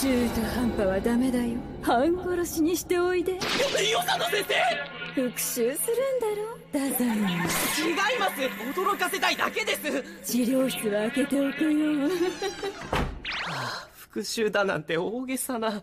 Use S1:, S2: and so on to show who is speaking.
S1: 中途半端はダメだよ。半殺しにしておいで。
S2: よさの先生
S1: 復讐するんだろ？太宰に
S2: 違います。驚かせたいだけです。
S1: 治療室は開けておくよ。
S2: は あ復讐だなんて大げさな。